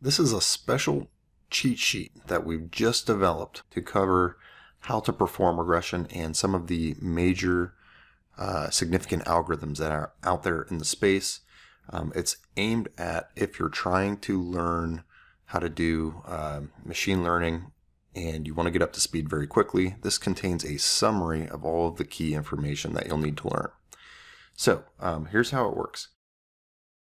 This is a special cheat sheet that we've just developed to cover how to perform regression and some of the major uh, significant algorithms that are out there in the space. Um, it's aimed at if you're trying to learn how to do uh, machine learning and you want to get up to speed very quickly. This contains a summary of all of the key information that you'll need to learn. So um, here's how it works.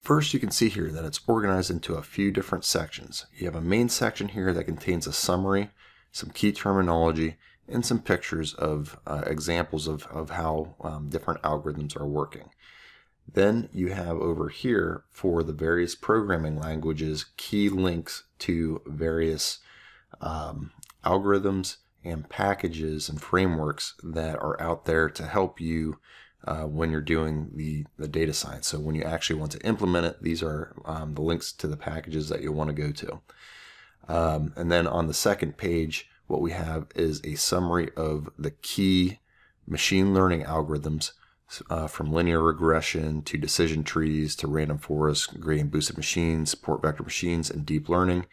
First, you can see here that it's organized into a few different sections. You have a main section here that contains a summary, some key terminology, and some pictures of uh, examples of, of how um, different algorithms are working. Then you have over here for the various programming languages key links to various um, algorithms and packages and frameworks that are out there to help you uh, when you're doing the, the data science. So when you actually want to implement it, these are um, the links to the packages that you'll want to go to. Um, and then on the second page, what we have is a summary of the key machine learning algorithms uh, from linear regression to decision trees to random forest, gradient boosted machines, support vector machines, and deep learning,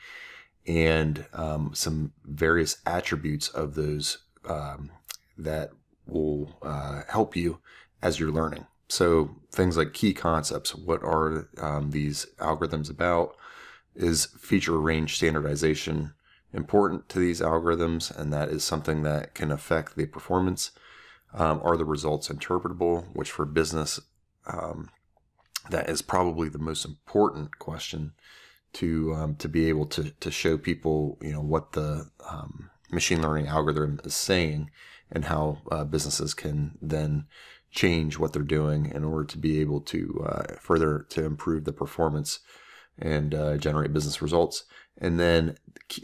and um, some various attributes of those um, that will uh, help you as you're learning. So things like key concepts, what are um, these algorithms about? Is feature range standardization important to these algorithms? And that is something that can affect the performance. Um, are the results interpretable? Which for business, um, that is probably the most important question to um, to be able to to show people, you know, what the um, machine learning algorithm is saying and how uh, businesses can then change what they're doing in order to be able to uh, further to improve the performance and uh, generate business results. And then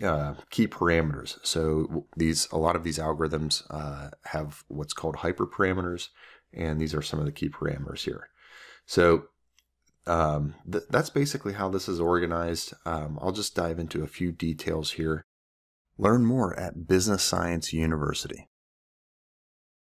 uh, key parameters. So these a lot of these algorithms uh, have what's called hyperparameters and these are some of the key parameters here. So um, th- that's basically how this is organized. Um, i'll just dive into a few details here. Learn more at business science university